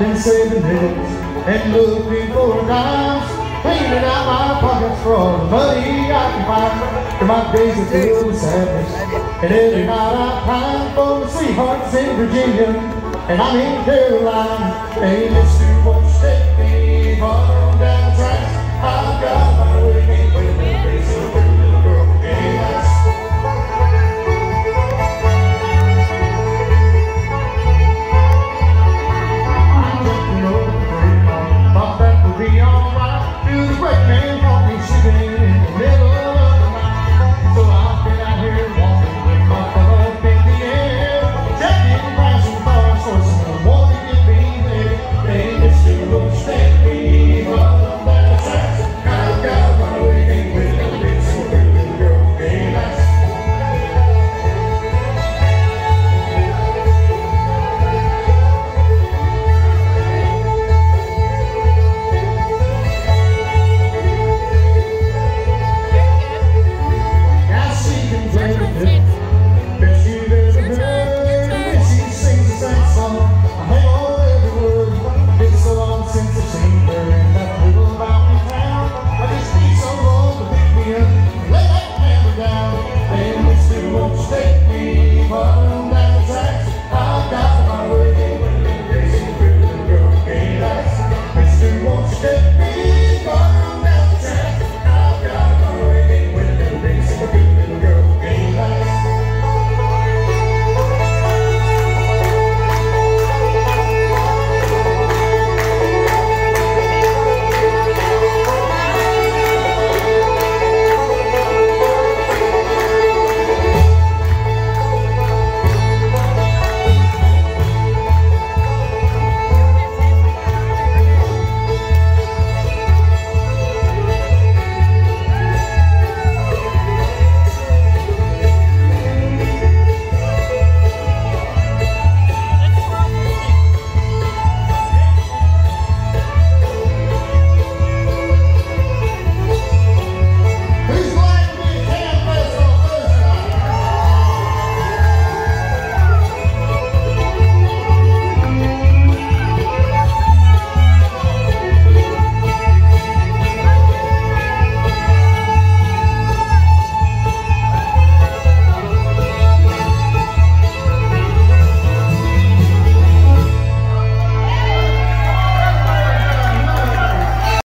been saving nickels and looking for dimes, cleaning out my pockets for all the money I can find. For my days are filled with sadness, and every night I pine for the sweethearts in Virginia, and I'm in Carolina. And it's too much to be on down the tracks. I've got